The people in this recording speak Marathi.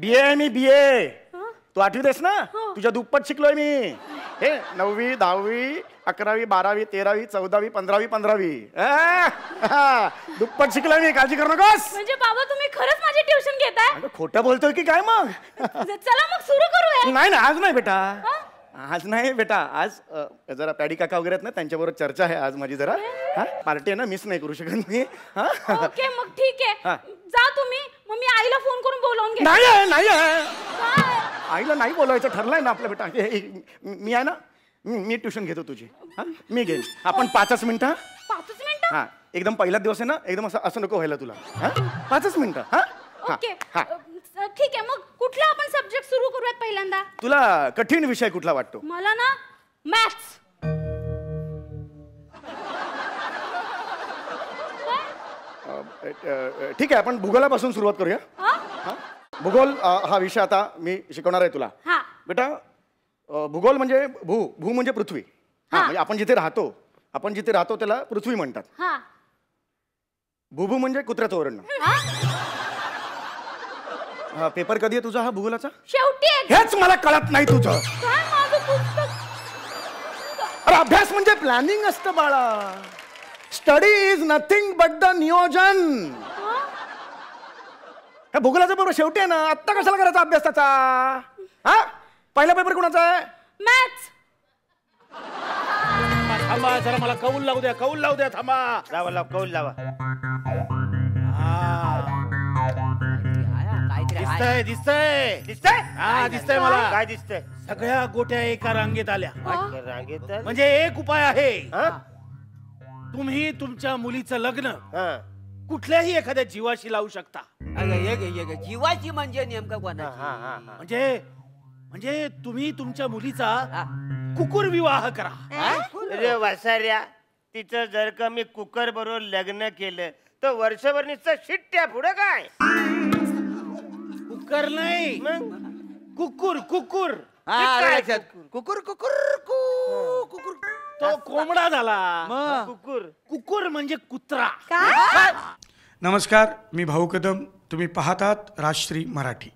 बी ए मी बी ए तू आठवीत आहेस ना? तुझ्या दुप्पट शिकलोय मी. हे नववी दहावी अकरावी बारावी तेरावी चौदावी पंधरावी पंधरावी. दुप्पट शिकलोय मी काळजी करू नकोस. म्हणजे बाबा तुम्ही खरंच माझी ट्युशन घेताय? खोटं बोलतोय की काय मग? चला मग सुरू करूया नाही ना आज नाही बेटा. आज नाही बेटा. आज जरा पॅडी काका वगैरे आहेत ना त्यांच्याबरोबर चर्चा आहे आज माझी जरा. पार्टी आहे ना मिस नाही करू शकत मी. हा? मग ठीक. आहे. जा तुम्ही. मग मी आईला फोन करून बोलावून घे नाही आहे नाही आहे? आईला नाही बोलायचं ठरलंय ना आपलं बेटा. हे- हे- मी आहे ना मी मी ट्युशन घेतो तुझी. हा? मी घेईन. आपण पाचच मिनिटं हा? पाचच मिनिटं? हा एकदम पहिला दिवस आहे ना एकदम असं असं नको व्हायला तुला. हा? पाचच मिनिटं हा? हा, ओके. हा. अ, ठीक आहे मग कुठला आपण सब्जेक्ट सुरू करूयात पहिल्यांदा? तुला कठीण विषय कुठला वाटतो? मला ना मॅथ्स ठीक आहे आपण भूगोलापासून सुरुवात करूया. हा? भूगोल अ, हा विषय आता मी शिकवणार आहे तुला. हा. बेटा अ, भूगोल म्हणजे भू भू म्हणजे पृथ्वी. हा. म्हणजे आपण जिथे राहतो आपण जिथे राहतो त्याला पृथ्वी म्हणतात. हा. भूभू म्हणजे कुत्र्याचं ओरडणं. हा? हा पेपर कधी आहे तुझा हा भूगोलाचा? शेवटी एक- हेच मला कळत नाही तुझं. काय माझं पुस्तक? अरे अभ्यास म्हणजे प्लॅनिंग असतं बाळा. Study is nothing but the नियोजन भूगोलाचं बरोबर शेवटी आहे ना आत्ता कशाला करायचा अभ्यास त्याचा? हा? पहिला पेपर कोणाचा आहे? मॅथ्स थांबा जरा मला कौल लावू द्या कौल लावू द्या थांबा. लावा लावा कौल लावा. हा. दिसतंय दिसतंय. दिसतंय? हा दिसतंय मला. काय दिसतंय? सगळ्या गोट्या एका रांगेत आल्या. रांगेत म्हणजे एक उपाय आहे. हा? तुम्ही तुमच्या मुलीचं लग्न हा. कुठल्याही एखाद्या जीवाशी लावू शकता. अगं, ये गे, ये गे. जीवाची म्हणजे नेमकं हा, हा, हा, हा. म्हणजे म्हणजे तुम्ही तुमच्या मुलीचा हा. कुकुर विवाह करा. अरे वसाऱ्या तिचं जर का मी कुकर बरोबर लग्न केलं तर वर्षभर नुसतं शिट्ट्या पुढं काय? कुकर नाही. मग? कुकुर कुकुर. हा, आलं लक्षात. कुकुर? कुकुर कु कुकुर. तो कोंबडा झाला. मग? कुकुर. कुकुर म्हणजे कुत्रा. नमस्कार मी भाऊ कदम. तुम्ही पाहतात राजश्री मराठी.